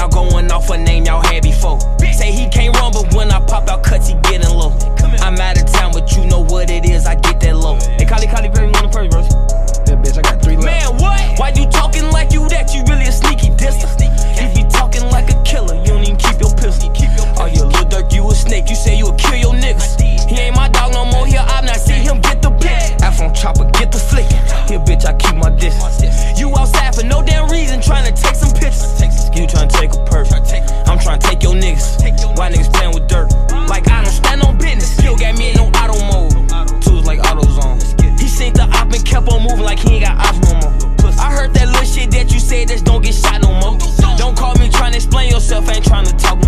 y'all going off a name y'all had before. Say he can't run, but when I pop out cuts, he getting low. I'm out of town, but you know what it is, I get that low. Hey, call it, baby, one of first. Yeah, bitch, I got three left. Man, what? Why you talking like you that? You really a sneaky disser. You be talking like a killer, you don't even keep your pistol. Oh, you little dirt, you a snake, you say you'll kill your niggas. He ain't my dog no more, here I'm not see him get the pick. iPhone chopper, get the flick. Here, bitch, I keep my distance. You outside for no damn reason, trying to niggas. Why niggas playing with Durk? Like I don't stand on business. Still got me in no auto mode. Tools like AutoZone. He seen the op and kept on moving like he ain't got ops no more. I heard that little shit that you said that don't get shot no more. Don't call me trying to explain yourself, I ain't trying to talk.